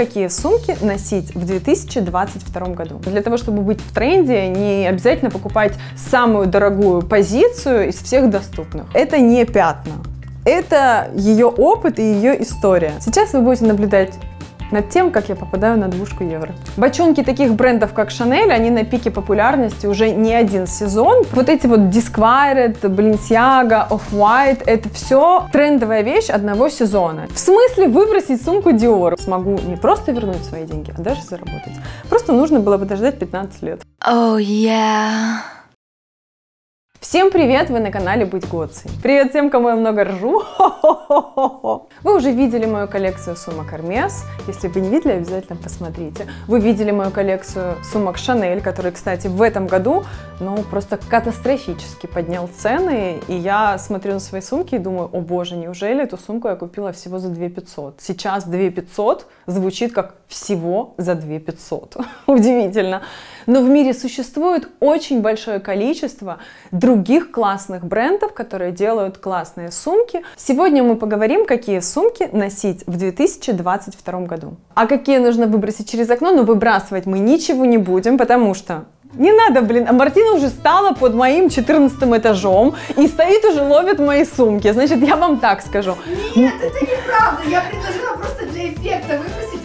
какие сумки носить в 2022 году. Для того, чтобы быть в тренде, не обязательно покупать самую дорогую позицию из всех доступных. Это не пятна. Это ее опыт и ее история. Сейчас вы будете наблюдать над тем, как я попадаю на двушку евро. Бочонки таких брендов, как Chanel, они на пике популярности уже не один сезон. Вот эти вот Disquired, Balenciaga, Off-White, это все трендовая вещь одного сезона. В смысле выбросить сумку Dior? Смогу не просто вернуть свои деньги, а даже заработать. Просто нужно было подождать 15 лет. Oh yeah. Всем привет! Вы на канале Быть Гоцей. Привет всем, кому я много ржу. Вы уже видели мою коллекцию сумок Hermes. Если вы не видели, обязательно посмотрите. Вы видели мою коллекцию сумок Chanel, который, кстати, в этом году, ну, просто катастрофически поднял цены. И я смотрю на свои сумки и думаю, о боже, неужели эту сумку я купила всего за 2 500? Сейчас 2 500 звучит как всего за 2 500. Удивительно. Но в мире существует очень большое количество других классных брендов, которые делают классные сумки. Сегодня мы поговорим, какие сумки носить в 2022 году. А какие нужно выбросить через окно, но выбрасывать мы ничего не будем, потому что не надо, блин, а Мартина уже стала под моим 14 этажом и стоит уже ловит мои сумки. Значит, я вам так скажу. Нет, это неправда. Я предложила просто для эффекта выбросить.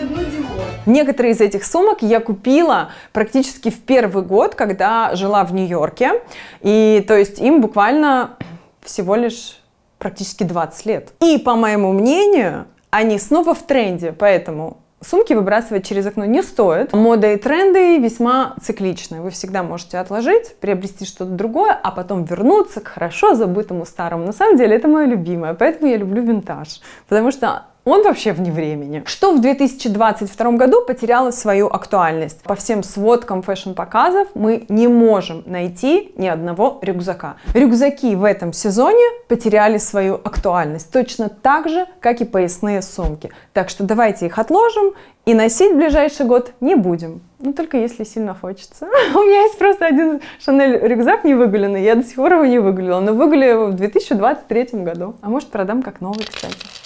Некоторые из этих сумок я купила практически в первый год, когда жила в Нью-Йорке. И то есть им буквально всего лишь практически 20 лет. И по моему мнению, они снова в тренде, поэтому Сумки выбрасывать через окно не стоит. Мода и тренды весьма цикличны. Вы всегда можете отложить, приобрести что-то другое, а потом вернуться к хорошо забытому старому. На самом деле это мое любимое, поэтому я люблю винтаж. Потому что он вообще вне времени. Что в 2022 году потеряло свою актуальность? По всем сводкам fashion-показов мы не можем найти ни одного рюкзака. Рюкзаки в этом сезоне потеряли свою актуальность, точно так же, как и поясные сумки. Так что давайте их отложим и носить в ближайший год не будем. Ну, только если сильно хочется. У меня есть просто один Шанель рюкзак не выгуленный, я до сих пор его не выгулила, но выгулю его в 2023 году. А может продам как новый, кстати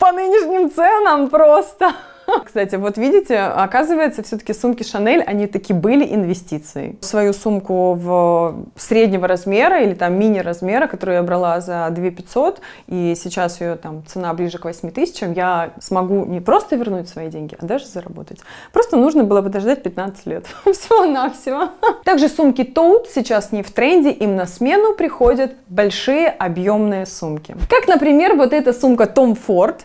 по нынешним ценам просто. Кстати, вот видите, оказывается, все-таки сумки Шанель, они таки были инвестицией. Свою сумку в среднего размера или там мини-размера, которую я брала за 2 500, и сейчас ее там цена ближе к 8 тысячам, я смогу не просто вернуть свои деньги, а даже заработать. Просто нужно было подождать 15 лет. Всего-навсего. Также сумки Tote сейчас не в тренде, им на смену приходят большие объемные сумки. Как, например, вот эта сумка Tom Ford,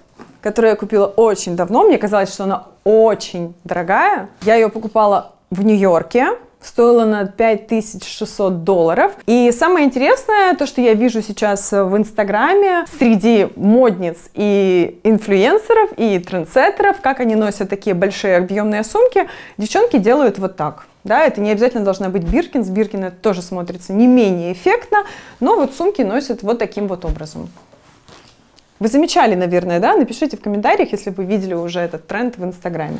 которую я купила очень давно. Мне казалось, что она очень дорогая. Я ее покупала в Нью-Йорке. Стоила на 5600 долларов. И самое интересное, то, что я вижу сейчас в Инстаграме среди модниц и инфлюенсеров, и трендсеттеров, как они носят такие большие объемные сумки, девчонки делают вот так. Да, это не обязательно должна быть Биркин, с Биркин это тоже смотрится не менее эффектно, но вот сумки носят вот таким вот образом. Вы замечали, наверное, да? Напишите в комментариях, если вы видели уже этот тренд в Инстаграме.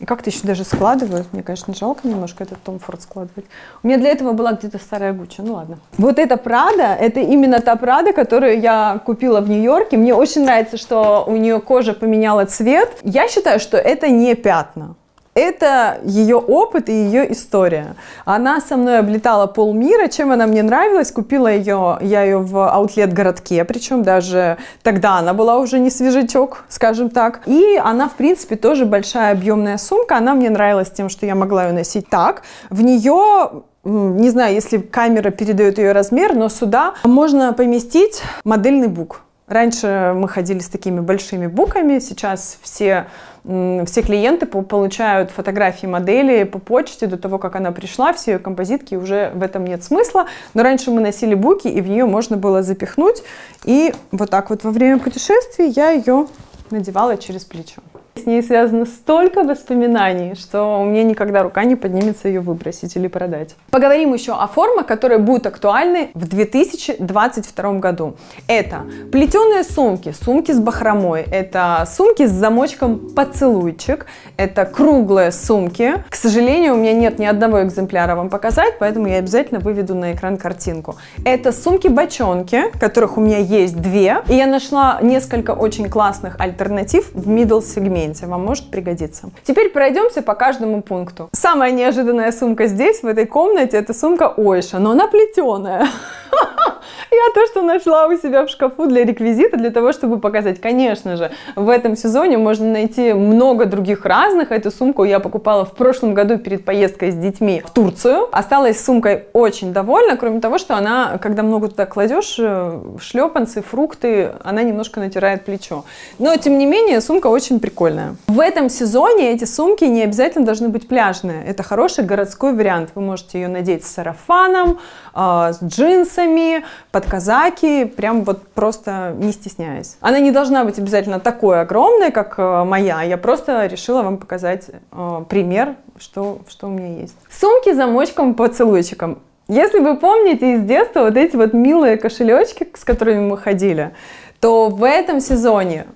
И как-то еще даже складывают. Мне, конечно, жалко немножко этот Том Форд складывать. У меня для этого была где-то старая Гуччи. Ну ладно. Вот эта Прада, это именно та Прада, которую я купила в Нью-Йорке. Мне очень нравится, что у нее кожа поменяла цвет. Я считаю, что это не пятна это ее опыт и ее история. Она со мной облетала полмира, чем она мне нравилась. Купила ее, я ее в аутлет-городке, причем даже тогда она была уже не свежачок, скажем так. И она, в принципе, тоже большая объемная сумка. Она мне нравилась тем, что я могла ее носить так. В нее не знаю, если камера передает ее размер, но сюда можно поместить модельный бук. Раньше мы ходили с такими большими буками, сейчас все, все клиенты получают фотографии модели по почте до того, как она пришла, все ее композитки, уже в этом нет смысла. Но раньше мы носили буки, и в нее можно было запихнуть. И вот так вот во время путешествий я ее надевала через плечо. Ней связано столько воспоминаний, что у меня никогда рука не поднимется ее выбросить или продать. Поговорим еще о формах, которые будут актуальны в 2022 году. Это плетеные сумки, сумки с бахромой, это сумки с замочком поцелуйчик, это круглые сумки. К сожалению, у меня нет ни одного экземпляра вам показать, поэтому я обязательно выведу на экран картинку. Это сумки-бочонки, которых у меня есть две, и я нашла несколько очень классных альтернатив в middle сегменте. Вам может пригодиться. Теперь пройдемся по каждому пункту. Самая неожиданная сумка здесь, в этой комнате, это сумка Ойша, но она плетеная. Я то, что нашла у себя в шкафу для реквизита, для того, чтобы показать. Конечно же, в этом сезоне можно найти много других разных. Эту сумку я покупала в прошлом году перед поездкой с детьми в Турцию. Осталась сумкой очень довольна, кроме того, что она, когда много туда кладешь, э, шлепанцы, фрукты, она немножко натирает плечо. Но, тем не менее, сумка очень прикольная. В этом сезоне эти сумки не обязательно должны быть пляжные. Это хороший городской вариант. Вы можете ее надеть с сарафаном, э, с джинсами, под казаки, прям вот просто не стесняясь. Она не должна быть обязательно такой огромной, как э, моя. Я просто решила вам показать э, пример, что, что у меня есть. Сумки с замочком поцелуйчиком. Если вы помните из детства вот эти вот милые кошелечки, с которыми мы ходили, то в этом сезоне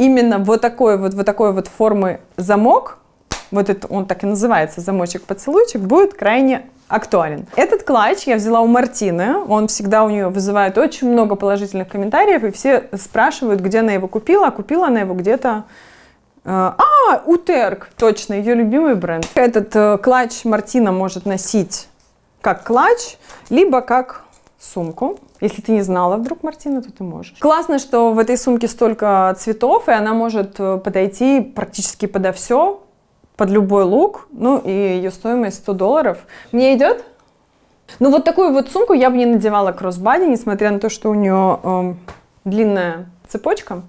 именно вот такой вот, вот такой вот формы замок, вот это он так и называется, замочек-поцелуйчик, будет крайне актуален. Этот клатч я взяла у Мартины. Он всегда у нее вызывает очень много положительных комментариев, и все спрашивают, где она его купила. А купила она его где-то э, а, Утерк, точно, ее любимый бренд. Этот э, клатч Мартина может носить как клатч, либо как сумку. Если ты не знала вдруг, Мартина, то ты можешь. Классно, что в этой сумке столько цветов, и она может э, подойти практически подо все, под любой лук, ну и ее стоимость 100 долларов. Мне идет? Ну вот такую вот сумку я бы не надевала кроссбади, несмотря на то, что у нее э, длинная цепочка.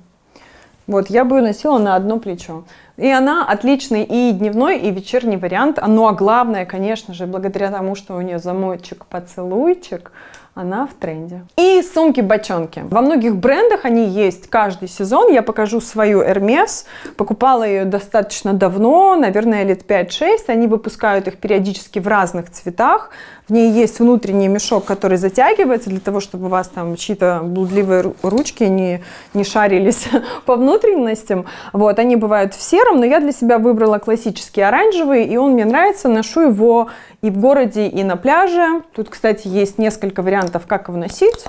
Вот, я бы ее носила на одно плечо. И она отличный и дневной, и вечерний вариант. Ну а главное, конечно же, благодаря тому, что у нее замочек-поцелуйчик, она в тренде. И сумки-бочонки. Во многих брендах они есть каждый сезон. Я покажу свою Hermes. Покупала ее достаточно давно, наверное, лет 5-6. Они выпускают их периодически в разных цветах. В ней есть внутренний мешок, который затягивается для того, чтобы у вас там чьи-то блудливые ручки не, не шарились по внутренностям. Вот, они бывают в сером, но я для себя выбрала классический оранжевый, и он мне нравится. Ношу его и в городе, и на пляже. Тут, кстати, есть несколько вариантов, как его носить.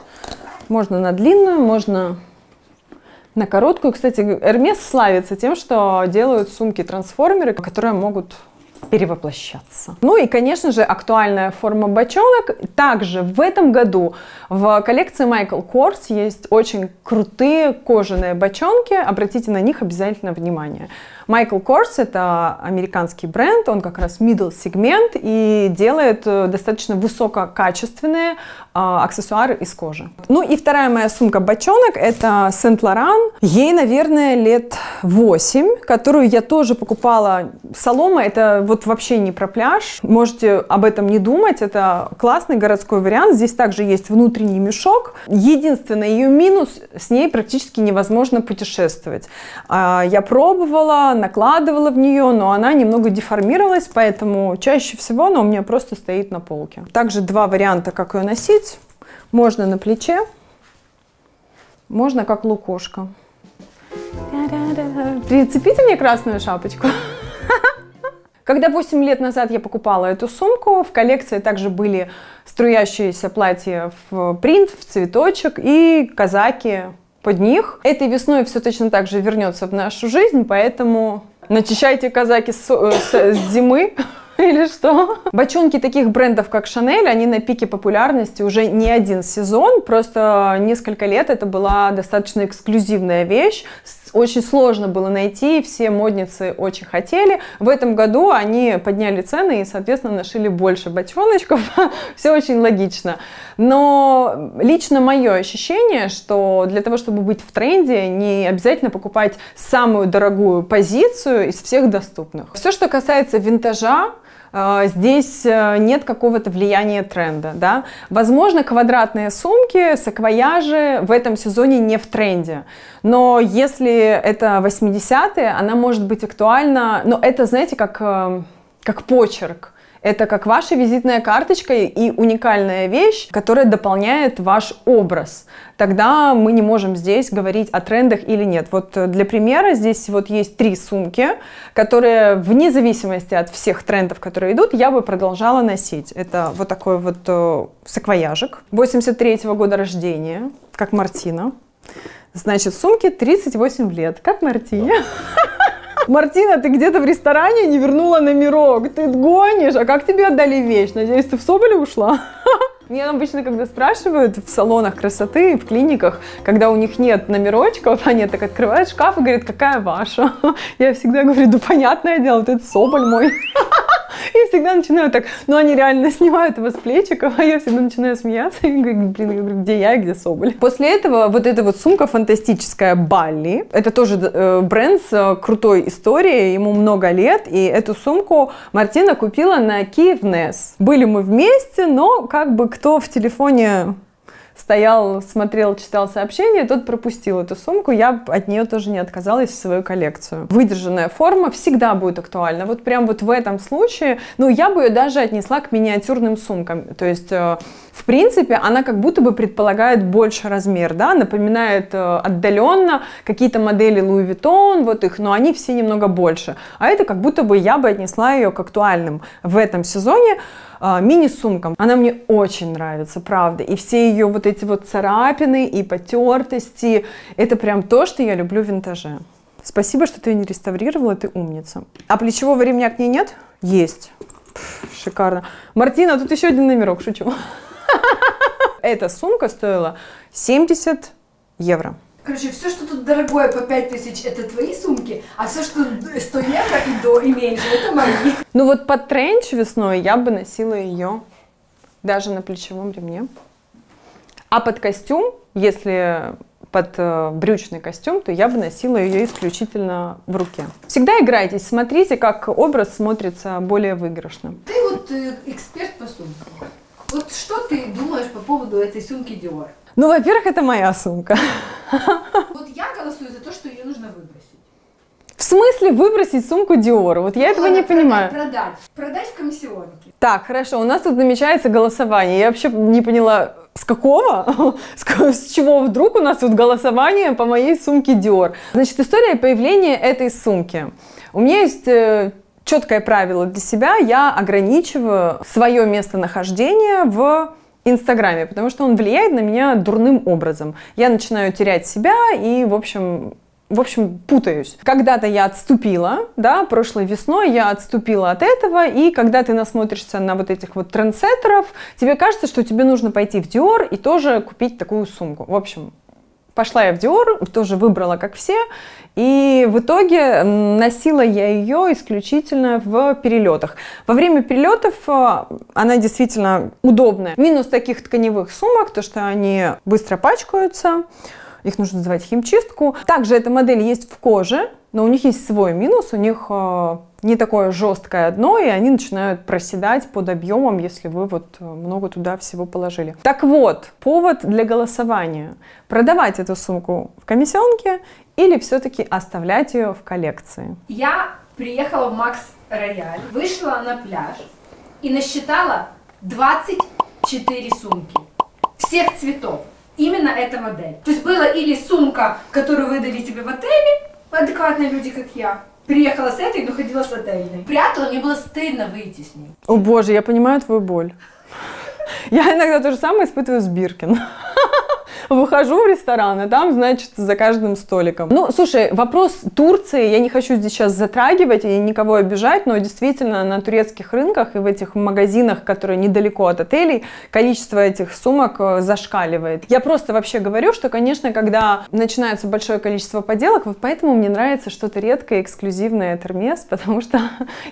Можно на длинную, можно на короткую. Кстати, Hermes славится тем, что делают сумки-трансформеры, которые могут перевоплощаться. Ну и, конечно же, актуальная форма бочонок. Также в этом году в коллекции Michael Kors есть очень крутые кожаные бочонки. Обратите на них обязательно внимание. Michael Kors это американский бренд, он как раз middle сегмент и делает э, достаточно высококачественные э, аксессуары из кожи. Ну и вторая моя сумка бочонок это Saint Laurent. Ей, наверное, лет 8, которую я тоже покупала. Солома это вот вообще не про пляж. Можете об этом не думать. Это классный городской вариант. Здесь также есть внутренний мешок. Единственный ее минус, с ней практически невозможно путешествовать. А, я пробовала, накладывала в нее, но она немного деформировалась, поэтому чаще всего она у меня просто стоит на полке. Также два варианта, как ее носить. Можно на плече, можно как лукошка. Прицепите мне красную шапочку. Когда 8 лет назад я покупала эту сумку, в коллекции также были струящиеся платья в принт, в цветочек и казаки под них. Этой весной все точно так же вернется в нашу жизнь, поэтому начищайте казаки с, э, с, с зимы. Или что? Бочонки таких брендов, как Шанель, они на пике популярности уже не один сезон, просто несколько лет это была достаточно эксклюзивная вещь очень сложно было найти, все модницы очень хотели. В этом году они подняли цены и, соответственно, нашили больше бочоночков. все очень логично. Но лично мое ощущение, что для того, чтобы быть в тренде, не обязательно покупать самую дорогую позицию из всех доступных. Все, что касается винтажа, здесь э, нет какого-то влияния тренда, да. Возможно, квадратные сумки, саквояжи в этом сезоне не в тренде, но если это 80-е, она может быть актуальна, но это, знаете, как, э, как почерк. Это как ваша визитная карточка и уникальная вещь, которая дополняет ваш образ. Тогда мы не можем здесь говорить о трендах или нет. Вот э, для примера здесь вот есть три сумки, которые вне зависимости от всех трендов, которые идут, я бы продолжала носить. Это вот такой вот э, саквояжик 83 -го года рождения, как Мартина. Значит, сумки 38 лет, как Мартине. Мартина, ты где-то в ресторане не вернула номерок. Ты гонишь, а как тебе отдали вещь? Надеюсь, ты в Соболе ушла? Меня обычно, когда спрашивают в салонах красоты, в клиниках, когда у них нет номерочков, они так открывают шкаф и говорят, какая ваша? Я всегда говорю, да понятное дело, вот это Соболь мой. И всегда начинаю так, ну они реально снимают его с плечиков, а я всегда начинаю смеяться и говорю, блин, где я где Соболь. После этого вот эта вот сумка фантастическая Балли, это тоже э, бренд с э, крутой историей, ему много лет, и эту сумку Мартина купила на Киев Нес. Были мы вместе, но как бы кто в телефоне стоял, смотрел, читал сообщения, тот пропустил эту сумку. Я от нее тоже не отказалась в свою коллекцию. Выдержанная форма всегда будет актуальна. Вот прям вот в этом случае, ну, я бы ее даже отнесла к миниатюрным сумкам. То есть, э, в принципе, она как будто бы предполагает больше размер, да, напоминает э, отдаленно какие-то модели Louis Vuitton, вот их, но они все немного больше. А это как будто бы я бы отнесла ее к актуальным в этом сезоне э, мини-сумкам. Она мне очень нравится, правда. И все ее вот эти вот царапины и потертости, это прям то, что я люблю в винтаже. Спасибо, что ты ее не реставрировала, ты умница. А плечевого ремня к ней нет? Есть. шикарно. Мартина, тут еще один номерок, шучу. Эта сумка стоила 70 евро. Короче, все, что тут дорогое по 5000, это твои сумки, а все, что 100 евро и до, и меньше, это мои. Ну вот под тренч весной я бы носила ее даже на плечевом ремне. А под костюм, если под э, брючный костюм, то я бы носила ее исключительно в руке. Всегда играйтесь, смотрите, как образ смотрится более выигрышно. Ты вот э, эксперт по сумкам. Вот что ты думаешь по поводу этой сумки Dior? Ну, во-первых, это моя сумка. Вот я голосую за то, что ее нужно выбросить. В смысле выбросить сумку Dior? Вот я этого не понимаю. Продать, продать. Продать в комиссионке. Так, хорошо, у нас тут намечается голосование. Я вообще не поняла, с какого? С чего вдруг у нас тут голосование по моей сумке Dior? Значит, история появления этой сумки. У меня есть э, четкое правило для себя. Я ограничиваю свое местонахождение в Инстаграме, потому что он влияет на меня дурным образом. Я начинаю терять себя и, в общем, в общем, путаюсь. Когда-то я отступила, да, прошлой весной я отступила от этого, и когда ты насмотришься на вот этих вот трендсеттеров, тебе кажется, что тебе нужно пойти в Dior и тоже купить такую сумку. В общем, пошла я в Dior, тоже выбрала, как все, и в итоге носила я ее исключительно в перелетах. Во время перелетов э, она действительно удобная. Минус таких тканевых сумок, то что они быстро пачкаются, их нужно сдавать химчистку. Также эта модель есть в коже, но у них есть свой минус, у них э, не такое жесткое дно, и они начинают проседать под объемом, если вы вот э, много туда всего положили. Так вот, повод для голосования. Продавать эту сумку в комиссионке или все-таки оставлять ее в коллекции? Я приехала в Макс Рояль, вышла на пляж и насчитала 24 сумки всех цветов. Именно эта модель. То есть была или сумка, которую выдали тебе в отеле, адекватные люди, как я. Приехала с этой, но ходила с отельной. Прятала, мне было стыдно выйти с ней. О боже, я понимаю твою боль. Я иногда то же самое испытываю с Биркин. Выхожу в ресторан, и там, значит, за каждым столиком. Ну, слушай, вопрос Турции я не хочу здесь сейчас затрагивать и никого обижать, но действительно на турецких рынках и в этих магазинах, которые недалеко от отелей, количество этих сумок э, зашкаливает. Я просто вообще говорю, что, конечно, когда начинается большое количество поделок, вот поэтому мне нравится что-то редкое, эксклюзивное от Hermes, потому что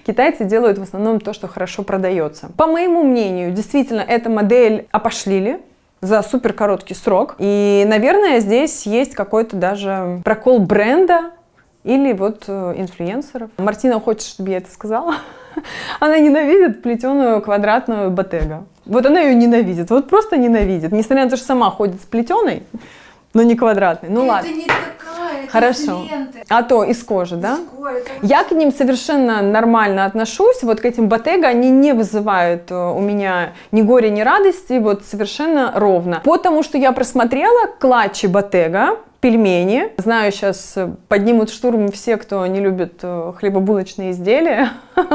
китайцы делают в основном то, что хорошо продается. По моему мнению, действительно, эта модель опошлили, за супер короткий срок. И, наверное, здесь есть какой-то даже прокол бренда или вот э, инфлюенсеров. Мартина хочет, чтобы я это сказала. Она ненавидит плетеную квадратную ботега. Вот она ее ненавидит, вот просто ненавидит. Несмотря на то, что сама ходит с плетеной, но не квадратной. Ну это ладно. не Хорошо. А то из кожи, да? Из кожи, Я к ним совершенно нормально отношусь. Вот к этим ботега они не вызывают э, у меня ни горя, ни радости. Вот совершенно ровно. Потому что я просмотрела клатчи ботега, пельмени. Знаю, сейчас поднимут штурм все, кто не любит э, хлебобулочные изделия.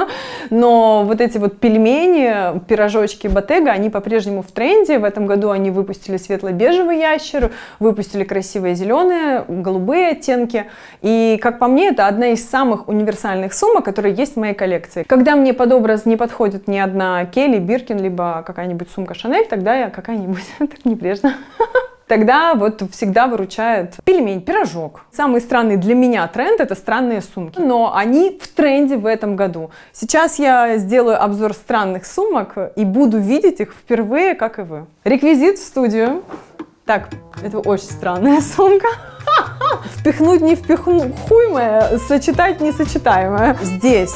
Но вот эти вот пельмени, пирожочки Ботега, они по-прежнему в тренде. В этом году они выпустили светло-бежевый ящер, выпустили красивые зеленые, голубые оттенки. И, как по мне, это одна из самых универсальных сумок, которые есть в моей коллекции. Когда мне под образ не подходит ни одна Келли, Биркин, либо какая-нибудь сумка Шанель, тогда я какая-нибудь, так небрежно, Тогда вот всегда выручает пельмень, пирожок. Самый странный для меня тренд – это странные сумки. Но они в тренде в этом году. Сейчас я сделаю обзор странных сумок и буду видеть их впервые, как и вы. Реквизит в студию. Так, это очень странная сумка. Впихнуть не впихуемое, сочетать несочетаемое. Здесь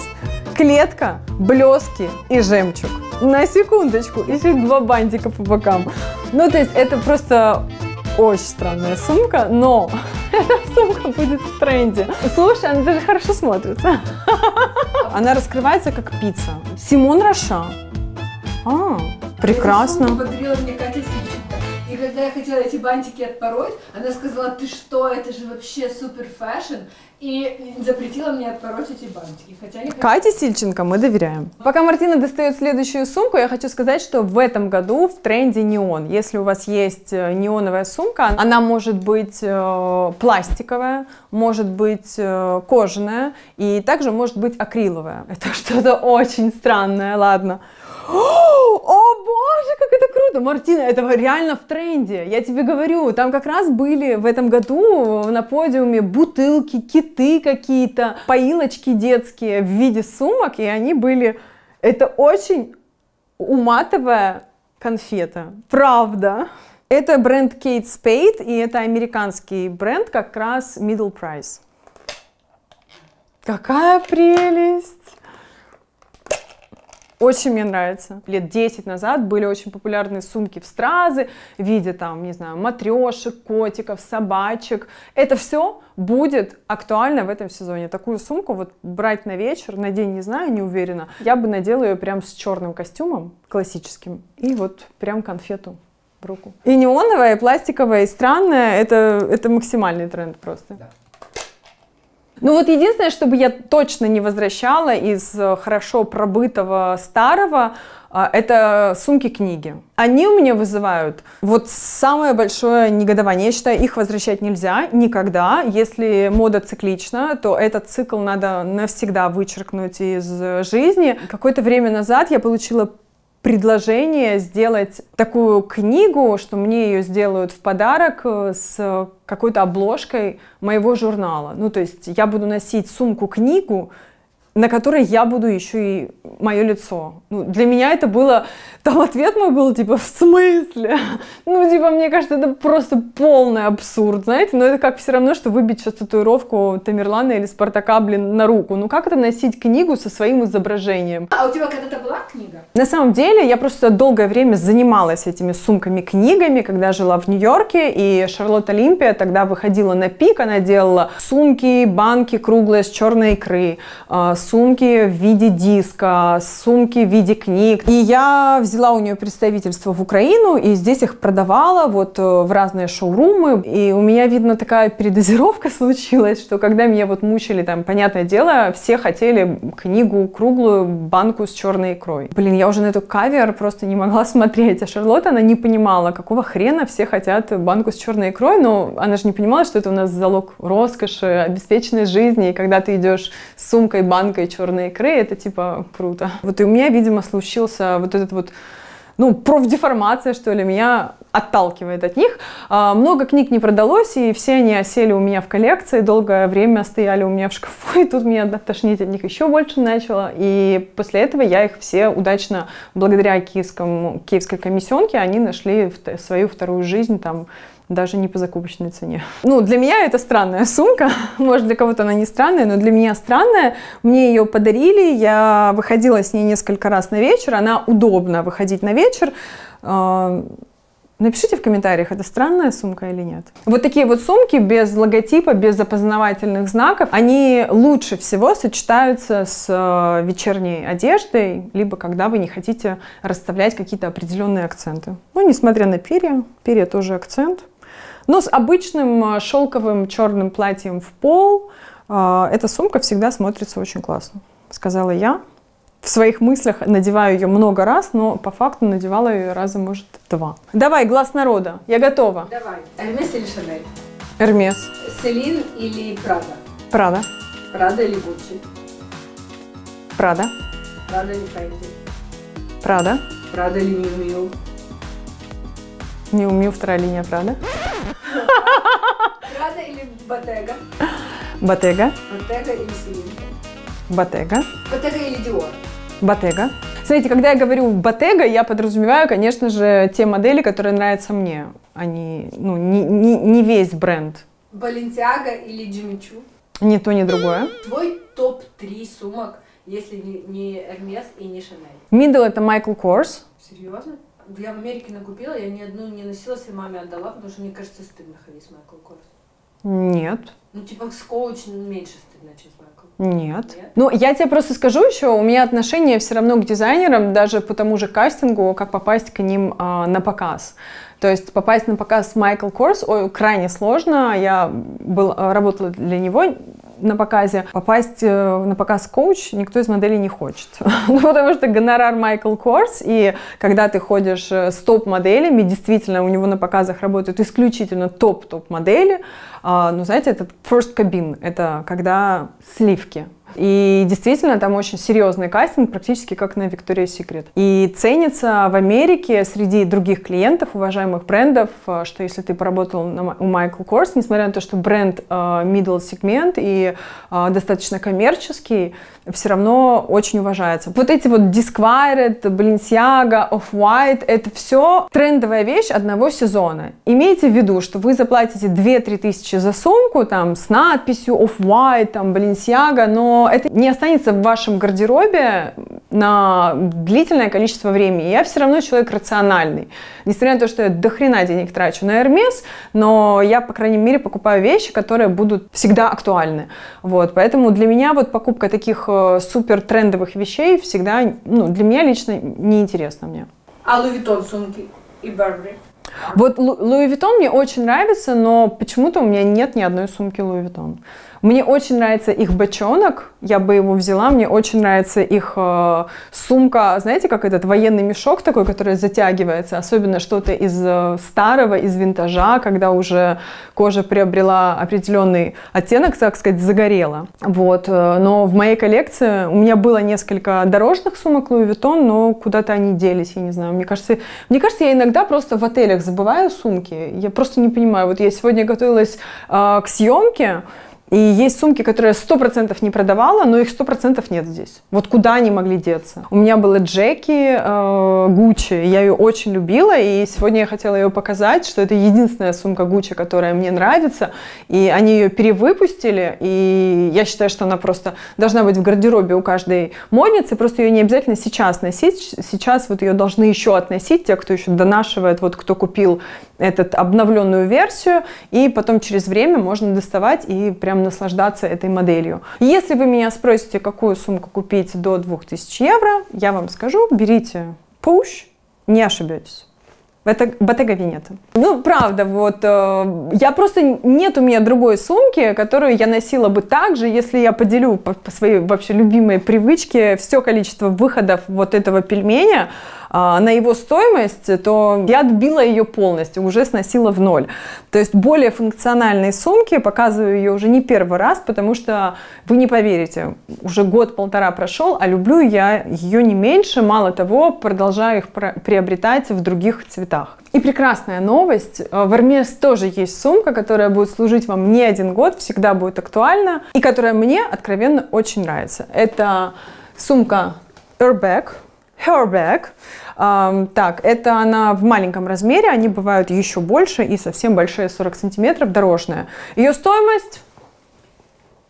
клетка, блески и жемчуг. На секундочку, еще два бантика по бокам. Ну, то есть это просто очень странная сумка, но эта сумка будет в тренде. Слушай, она даже хорошо смотрится. Она раскрывается как пицца. Симон Роша. А, прекрасно. Эту сумку подарила мне Катя. И когда я хотела эти бантики отпороть, она сказала, ты что, это же вообще супер fashion. И запретила мне отпороть эти бантики. Хотя я Кате Сильченко мы доверяем. Пока Мартина достает следующую сумку, я хочу сказать, что в этом году в тренде неон. Если у вас есть э, неоновая сумка, она может быть э, пластиковая, может быть э, кожаная и также может быть акриловая. Это что-то очень странное, ладно. О боже, как это круто! Мартина, это реально в тренде. Я тебе говорю, там как раз были в этом году на подиуме бутылки, киты какие-то, поилочки детские в виде сумок, и они были... Это очень уматовая конфета. Правда. Это бренд Kate Spade, и это американский бренд, как раз middle price. Какая прелесть! Очень мне нравится. Лет 10 назад были очень популярные сумки в стразы в виде там, не знаю, матрешек, котиков, собачек. Это все будет актуально в этом сезоне. Такую сумку вот брать на вечер, на день, не знаю, не уверена. Я бы надела ее прям с черным костюмом, классическим, и вот прям конфету в руку. И неоновая, и пластиковая, и странная, это, это максимальный тренд просто. Да. Ну вот единственное, чтобы я точно не возвращала из э, хорошо пробытого старого, а, это сумки-книги. Они у меня вызывают вот самое большое негодование. Я считаю, их возвращать нельзя никогда. Если мода циклична, то этот цикл надо навсегда вычеркнуть из жизни. Какое-то время назад я получила предложение сделать такую книгу, что мне ее сделают в подарок э, с какой-то обложкой моего журнала. Ну, то есть я буду носить сумку-книгу, на которой я буду еще и мое лицо. Ну, для меня это было... Там ответ мой был, типа, в смысле? Ну, типа, мне кажется, это просто полный абсурд, знаете? Но это как все равно, что выбить сейчас татуировку Тамерлана или Спартака, блин, на руку. Ну, как это носить книгу со своим изображением? А у тебя когда-то была книга? На самом деле, я просто долгое время занималась этими сумками-книгами, когда жила в Нью-Йорке, и Шарлотта Олимпия тогда выходила на пик, она делала сумки, банки круглые с черной икры, а, сумки в виде диска, сумки в виде книг. И я взяла у нее представительство в Украину, и здесь их продавала вот э, в разные шоурумы. И у меня, видно, такая передозировка случилась, что когда меня вот мучили, там, понятное дело, все хотели книгу круглую, банку с черной икрой. Блин, я уже на эту кавер просто не могла смотреть. А Шарлотта, она не понимала, какого хрена все хотят банку с черной икрой, но она же не понимала, что это у нас залог роскоши, обеспеченной жизни, и когда ты идешь с сумкой, банкой банкой черной икры, это типа круто. Вот и у меня, видимо, случился вот этот вот ну, профдеформация, что ли, меня отталкивает от них. А, много книг не продалось, и все они осели у меня в коллекции, долгое время стояли у меня в шкафу, и тут меня тошнить от них еще больше начало. И после этого я их все удачно, благодаря киевскому, киевской комиссионке, они нашли свою вторую жизнь там даже не по закупочной цене. Ну, для меня это странная сумка. Может, для кого-то она не странная, но для меня странная. Мне ее подарили, я выходила с ней несколько раз на вечер. Она удобна выходить на вечер. А, Напишите в комментариях, это странная сумка или нет. Вот такие вот сумки без логотипа, без опознавательных знаков, они лучше всего сочетаются с э, вечерней одеждой, либо когда вы не хотите расставлять какие-то определенные акценты. Ну, несмотря на перья, перья тоже акцент. Но с обычным э, шелковым черным платьем в пол э, эта сумка всегда смотрится очень классно, сказала я в своих мыслях надеваю ее много раз, но по факту надевала ее раза, может, два. Давай, глаз народа. Я готова. Давай. Эрмес или Шанель? Эрмес. Селин или Прада? Прада. Прада или Гуччи? Прада. Прада или Фэнди? Прада. Прада или Миу Миу? Миу Миу, вторая линия Прада. Прада или Ботега? Ботега. Ботега или Селин? Ботега. Ботега или Диор? Ботега. Смотрите, когда я говорю Ботега, я подразумеваю, конечно же, те модели, которые нравятся мне, не, ну, не, не, не весь бренд. Баленсиага или Джимми Чу? Ни то, ни другое. Твой топ-3 сумок, если не, Hermes и не Шанель. Middle это Michael Kors. Серьезно? Я в Америке накупила, я ни одну не носила, себе маме отдала, потому что мне кажется стыдно ходить с Майкл Корс. Нет. Ну, типа, с Коуч меньше стыдно, чем с Майкл. Нет. Нет? Ну, я тебе просто скажу еще, у меня отношение все равно к дизайнерам, даже по тому же кастингу, как попасть к ним э, на показ. То есть попасть на показ Майкл Корс ой, крайне сложно. Я был, работала для него на показе. Попасть э, на показ коуч никто из моделей не хочет. ну, потому что гонорар Майкл Корс, и когда ты ходишь э, с топ-моделями, действительно, у него на показах работают исключительно топ-топ модели. А, ну, знаете, это first cabin, это когда сливки. И действительно, там очень серьезный кастинг, практически как на Victoria's Secret. И ценится в Америке среди других клиентов, уважаемых брендов, э, что если ты поработал на, у Michael Kors, несмотря на то, что бренд middle сегмент и э, достаточно коммерческий, все равно очень уважается. Вот эти вот Disquired, Balenciaga, Off-White, это все трендовая вещь одного сезона. Имейте в виду, что вы заплатите 2-3 тысячи за сумку, там, с надписью Off-White, там, Balenciaga, но это не останется в вашем гардеробе на длительное количество времени. Я все равно человек рациональный. Несмотря на то, что я до денег трачу на Hermes, но я, по крайней мере, покупаю вещи, которые будут всегда актуальны. Вот, поэтому для меня вот покупка таких э, супер трендовых вещей всегда, ну, для меня лично неинтересно мне. А Louis Vuitton сумки и Burberry? Вот Louis Vuitton мне очень нравится, но почему-то у меня нет ни одной сумки Louis Vuitton. Мне очень нравится их бочонок, я бы его взяла. Мне очень нравится их э, сумка, знаете, как этот военный мешок такой, который затягивается. Особенно что-то из э, старого, из винтажа, когда уже кожа приобрела определенный оттенок, так сказать, загорела. Вот. Э, но в моей коллекции у меня было несколько дорожных сумок Louis Vuitton, но куда-то они делись, я не знаю. Мне кажется, мне кажется, я иногда просто в отелях забываю сумки. Я просто не понимаю. Вот я сегодня готовилась э, к съемке, и есть сумки, которые я сто процентов не продавала, но их сто процентов нет здесь. Вот куда они могли деться? У меня была Джеки э, Гуччи, я ее очень любила, и сегодня я хотела ее показать, что это единственная сумка Гуччи, которая мне нравится, и они ее перевыпустили, и я считаю, что она просто должна быть в гардеробе у каждой модницы, просто ее не обязательно сейчас носить, сейчас вот ее должны еще относить те, кто еще донашивает, вот кто купил этот обновленную версию, и потом через время можно доставать и прям наслаждаться этой моделью. Если вы меня спросите, какую сумку купить до 2000 евро, я вам скажу, берите Push, не ошибетесь. Bottega Veneta. Ну, правда, вот, э, я просто, нет у меня другой сумки, которую я носила бы так же, если я поделю по, по своей вообще любимой привычке все количество выходов вот этого пельменя, а, на его стоимость, то я отбила ее полностью, уже сносила в ноль. То есть более функциональные сумки, показываю ее уже не первый раз, потому что вы не поверите, уже год-полтора прошел, а люблю я ее не меньше, мало того, продолжаю их приобретать в других цветах. И прекрасная новость, в Hermes тоже есть сумка, которая будет служить вам не один год, всегда будет актуальна, и которая мне откровенно очень нравится. Это сумка Urbeck, Her Bag. Ам, так, это она в маленьком размере, они бывают еще больше и совсем большие, 40 сантиметров, дорожная. Ее стоимость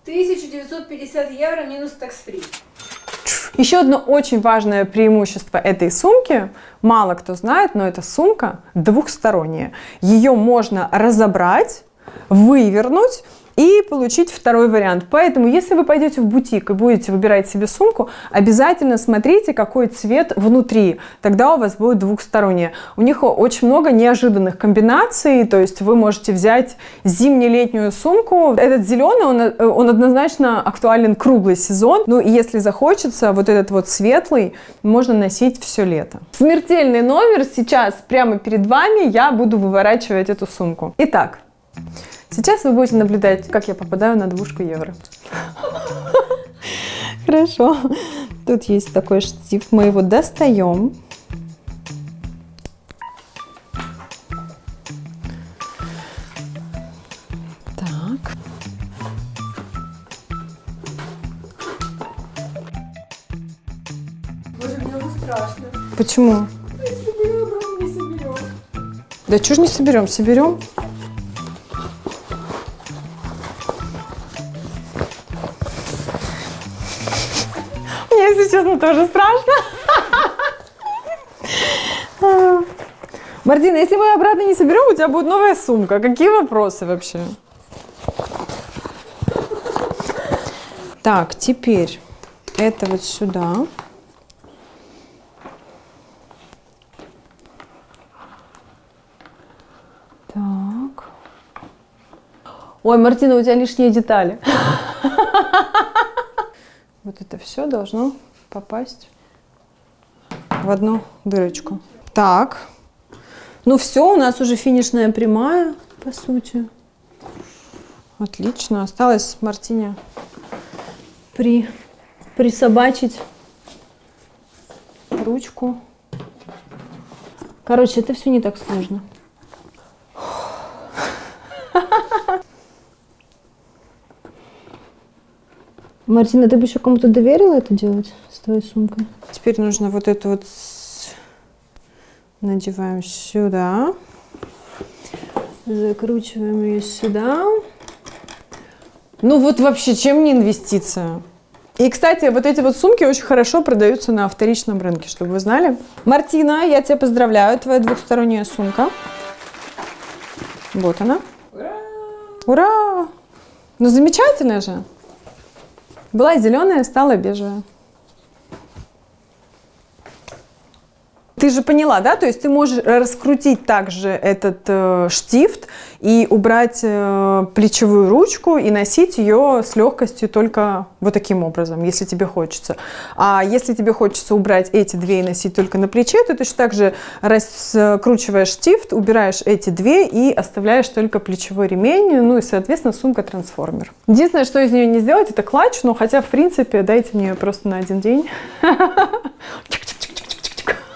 1950 евро минус такс-фри. Еще одно очень важное преимущество этой сумки, мало кто знает, но эта сумка двухсторонняя. Ее можно разобрать, вывернуть и получить второй вариант. Поэтому, если вы пойдете в бутик и будете выбирать себе сумку, обязательно смотрите, какой цвет внутри. Тогда у вас будет двухсторонняя. У них очень много неожиданных комбинаций, то есть вы можете взять зимне-летнюю сумку. Этот зеленый, он, он однозначно актуален круглый сезон. Ну и если захочется, вот этот вот светлый можно носить все лето. Смертельный номер сейчас прямо перед вами. Я буду выворачивать эту сумку. Итак, Сейчас вы будете наблюдать, как я попадаю на двушку евро. Хорошо. Тут есть такой штифт. Мы его достаем. Так. Боже, мне уже страшно. Почему? Да что ж не соберем? Соберем. Тоже страшно. Мартина, если мы обратно не соберем, у тебя будет новая сумка. Какие вопросы вообще? Так, теперь это вот сюда. Так. Ой, Мартина, у тебя лишние детали. Вот это все должно попасть в одну дырочку. Так. Ну все, у нас уже финишная прямая, по сути. Отлично. Осталось Мартине при, присобачить ручку. Короче, это все не так сложно. Мартина, ты бы еще кому-то доверила это делать с твоей сумкой? Теперь нужно вот это вот надеваем сюда. Закручиваем ее сюда. Ну вот вообще, чем не инвестиция? И, кстати, вот эти вот сумки очень хорошо продаются на вторичном рынке, чтобы вы знали. Мартина, я тебя поздравляю, твоя двухсторонняя сумка. Вот она. Ура! Ну замечательно же. Была зеленая, стала бежевая. Ты же поняла, да? То есть ты можешь раскрутить также этот э, штифт и убрать э, плечевую ручку и носить ее с легкостью только вот таким образом, если тебе хочется. А если тебе хочется убрать эти две и носить только на плече, то точно так же раскручиваешь штифт, убираешь эти две и оставляешь только плечевой ремень, ну и, соответственно, сумка-трансформер. Единственное, что из нее не сделать, это клатч, но хотя, в принципе, дайте мне ее просто на один день.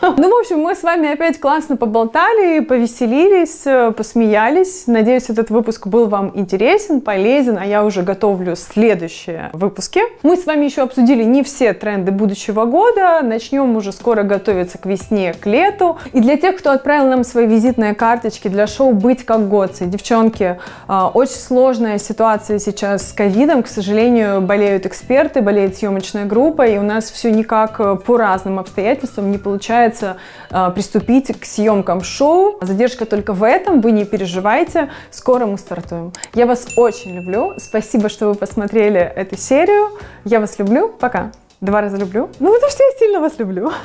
Ну, в общем, мы с вами опять классно поболтали, повеселились, э, посмеялись. Надеюсь, этот выпуск был вам интересен, полезен, а я уже готовлю следующие выпуски. Мы с вами еще обсудили не все тренды будущего года. Начнем уже скоро готовиться к весне, к лету. И для тех, кто отправил нам свои визитные карточки для шоу «Быть как годцы», девчонки, э, очень сложная ситуация сейчас с ковидом. К сожалению, болеют эксперты, болеет съемочная группа, и у нас все никак э, по разным обстоятельствам не получается э, приступить к съемкам шоу. Задержка только в этом, вы не переживайте, скоро мы стартуем. Я вас очень люблю, спасибо, что вы посмотрели эту серию. Я вас люблю, пока. Два раза люблю. Ну, потому что я сильно вас люблю.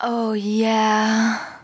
Oh yeah.